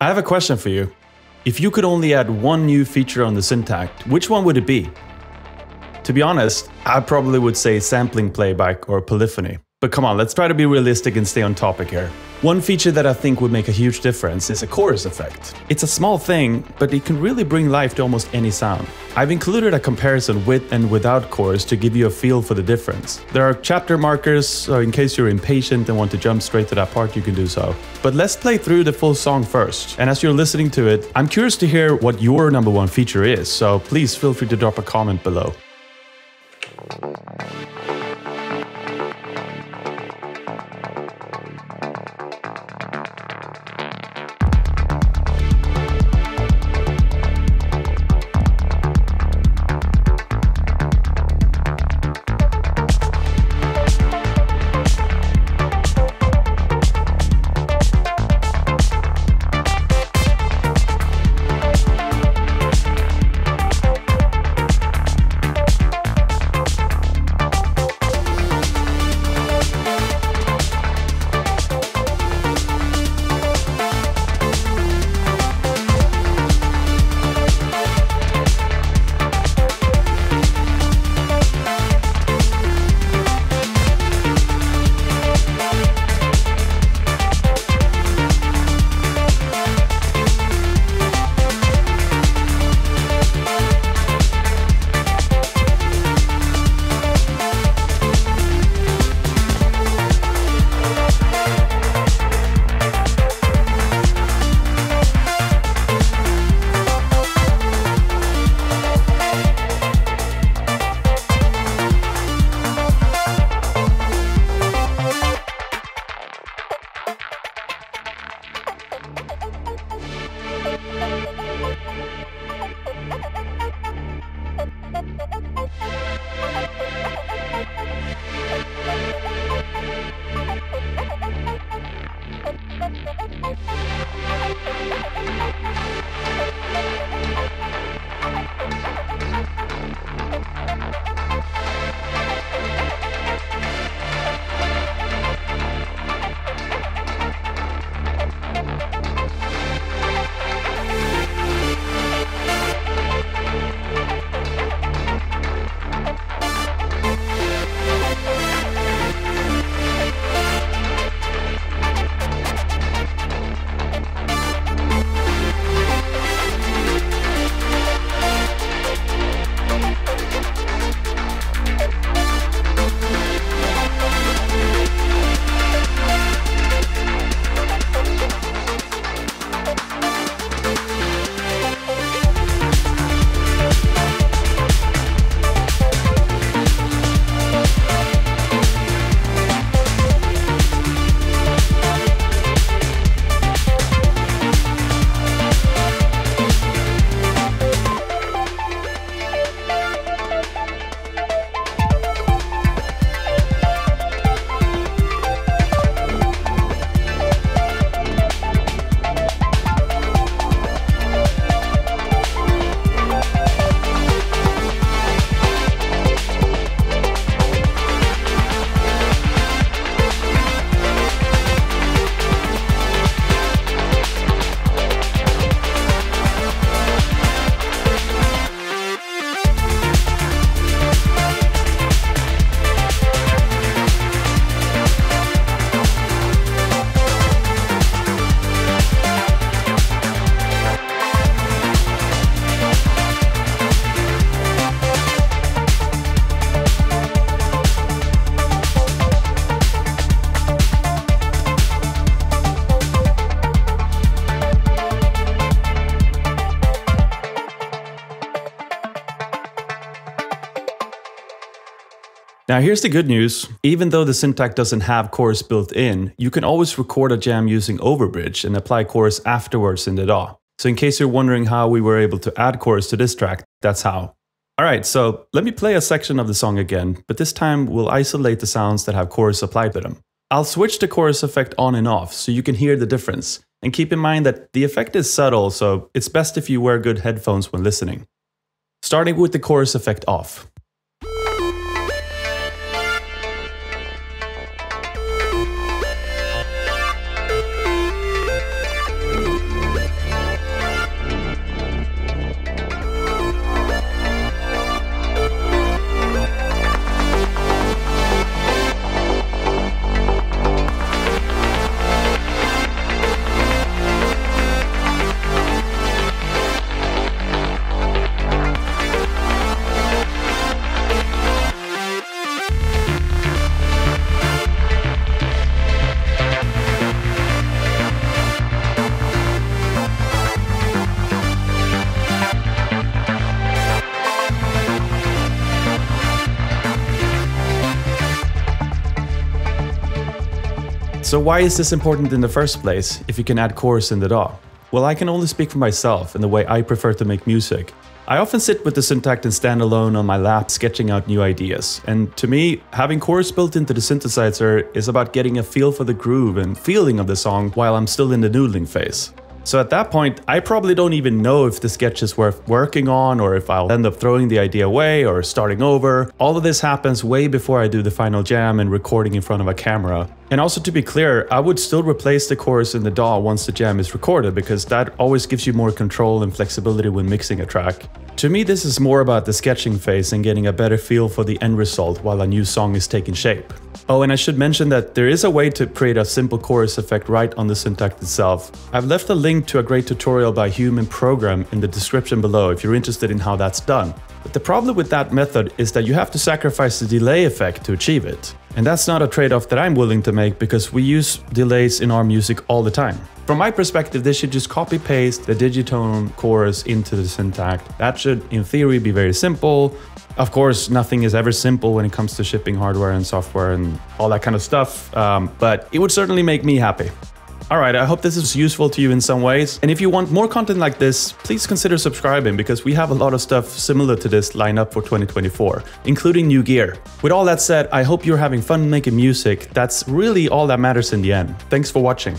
I have a question for you. If you could only add one new feature on the Syntakt, which one would it be? To be honest, I probably would say sampling playback or polyphony. But come on, let's try to be realistic and stay on topic here. One feature that I think would make a huge difference is a chorus effect. It's a small thing, but it can really bring life to almost any sound. I've included a comparison with and without chorus to give you a feel for the difference. There are chapter markers, so in case you're impatient and want to jump straight to that part, you can do so. But let's play through the full song first. And as you're listening to it, I'm curious to hear what your number one feature is, so please feel free to drop a comment below. Now, here's the good news. Even though the Syntakt doesn't have chorus built in, you can always record a jam using Overbridge and apply chorus afterwards in the DAW. So in case you're wondering how we were able to add chorus to this track, that's how. Alright, so let me play a section of the song again, but this time we'll isolate the sounds that have chorus applied to them. I'll switch the chorus effect on and off so you can hear the difference. And keep in mind that the effect is subtle, so it's best if you wear good headphones when listening. Starting with the chorus effect off. So why is this important in the first place if you can add chorus in the DAW? Well, I can only speak for myself and the way I prefer to make music. I often sit with the Syntakt and stand alone on my lap sketching out new ideas. And to me, having chorus built into the synthesizer is about getting a feel for the groove and feeling of the song while I'm still in the noodling phase. So at that point, I probably don't even know if the sketch is worth working on or if I'll end up throwing the idea away or starting over. All of this happens way before I do the final jam and recording in front of a camera. And also to be clear, I would still replace the chorus in the DAW once the jam is recorded because that always gives you more control and flexibility when mixing a track. To me, this is more about the sketching phase and getting a better feel for the end result while a new song is taking shape. Oh, and I should mention that there is a way to create a simple chorus effect right on the Syntakt itself. I've left a link to a great tutorial by Human Program in the description below if you're interested in how that's done. But the problem with that method is that you have to sacrifice the delay effect to achieve it. And that's not a trade-off that I'm willing to make because we use delays in our music all the time. From my perspective, they should just copy paste the digitone chorus into the Syntakt. That should, in theory, be very simple. Of course, nothing is ever simple when it comes to shipping hardware and software and all that kind of stuff, um, but it would certainly make me happy. Alright, I hope this is useful to you in some ways. And if you want more content like this, please consider subscribing because we have a lot of stuff similar to this lined up for 2024, including new gear. With all that said, I hope you're having fun making music. That's really all that matters in the end. Thanks for watching.